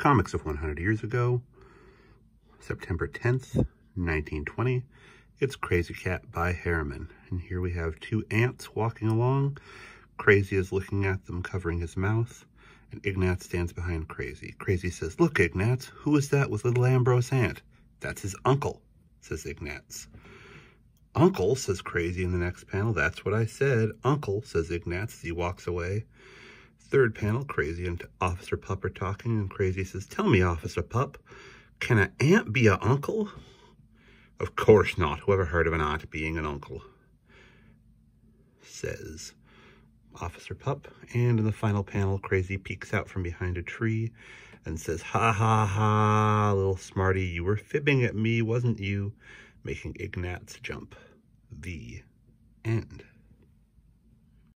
Comics of 100 Years Ago, September 10th, 1920. It's Krazy Kat by Herriman. And here we have two ants walking along. Krazy is looking at them, covering his mouth. And Ignatz stands behind Krazy. Krazy says, Look, Ignatz, who is that with little Ambrose ant? That's his uncle, says Ignatz. Uncle, says Krazy in the next panel. That's what I said. Uncle, says Ignatz as he walks away. Third panel, Krazy and Officer Pup are talking, and Krazy says, Tell me, Officer Pup, can an aunt be a uncle? Of course not. Whoever heard of an aunt being an uncle? Says Officer Pup. And in the final panel, Krazy peeks out from behind a tree and says, Ha ha ha, little smarty, you were fibbing at me, wasn't you? Making Ignatz jump. The end.